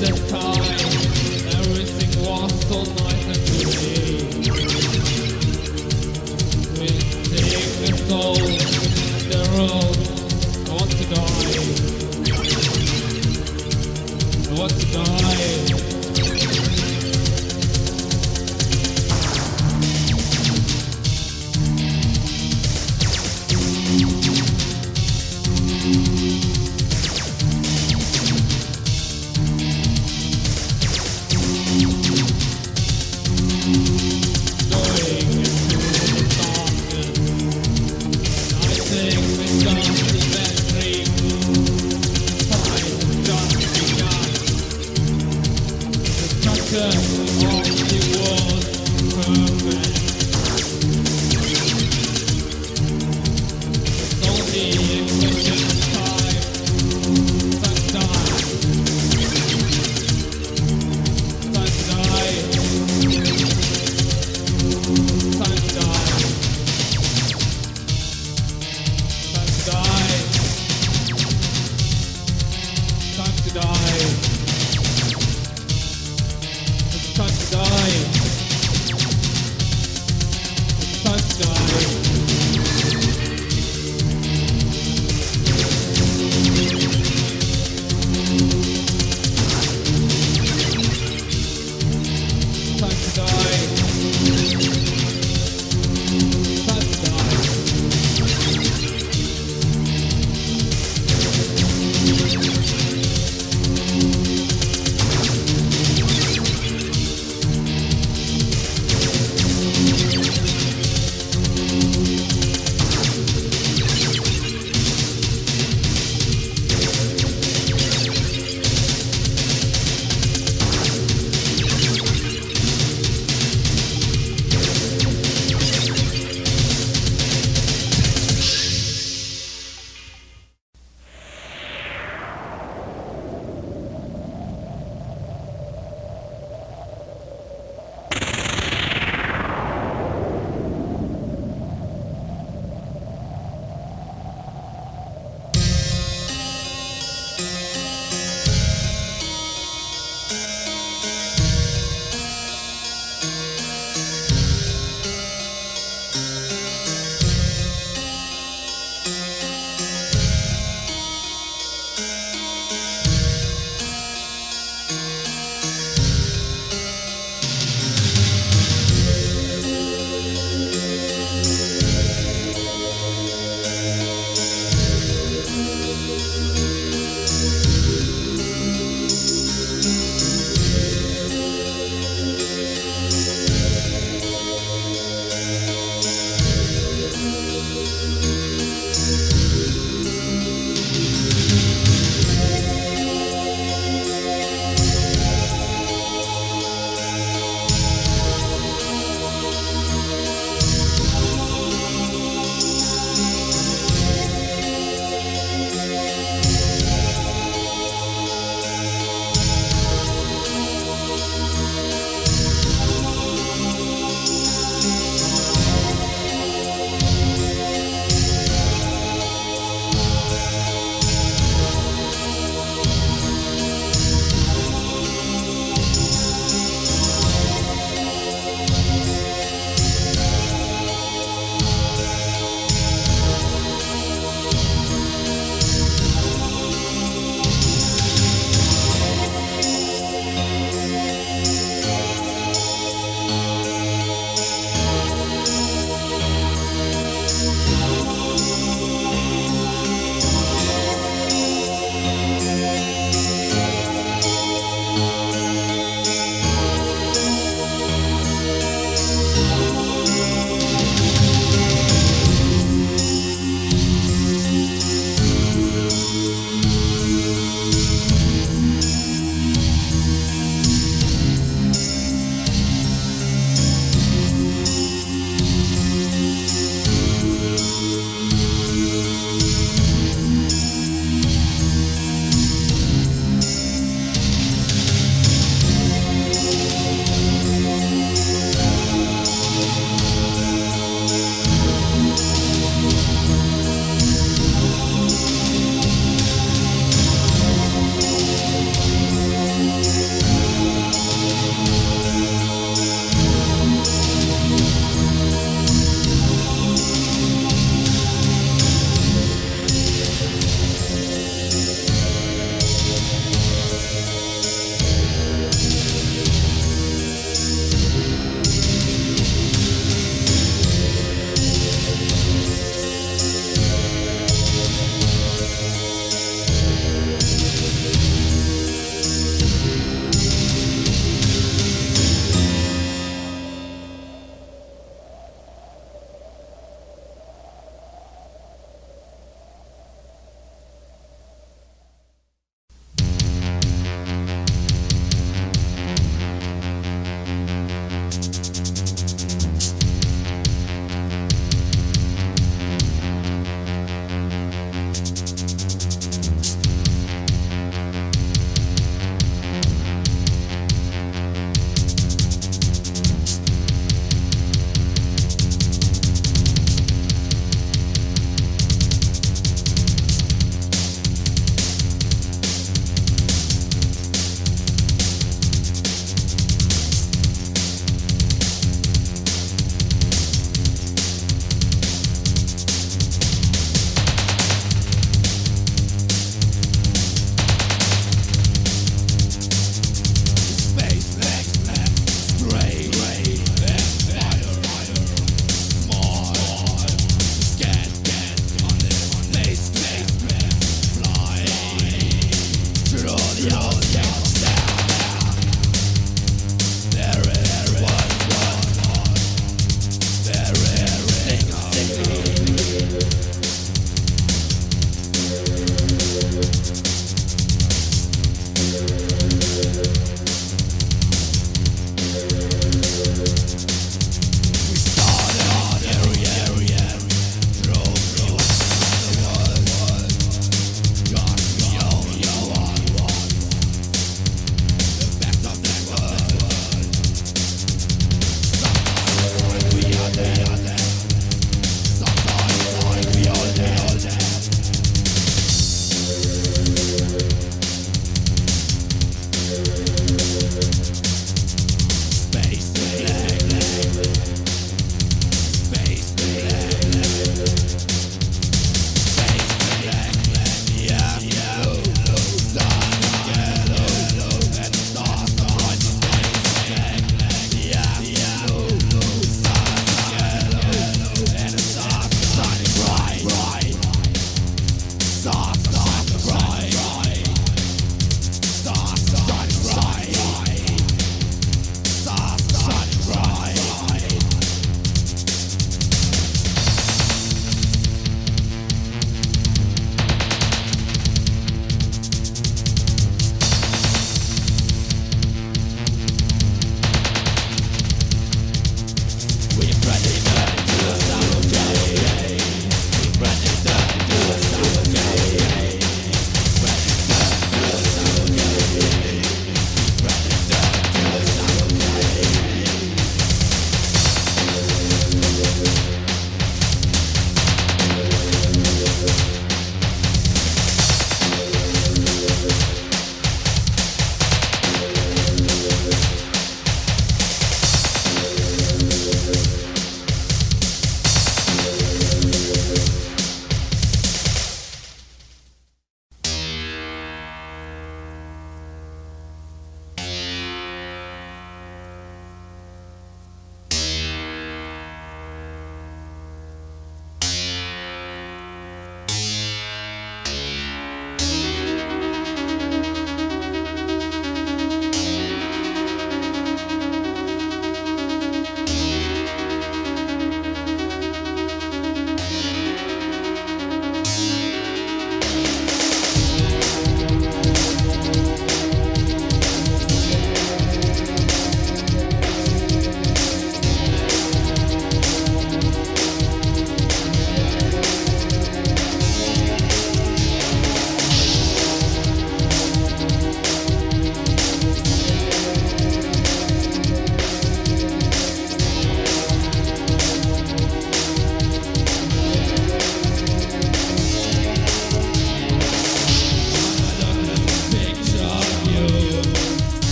the time. Everything was so nice.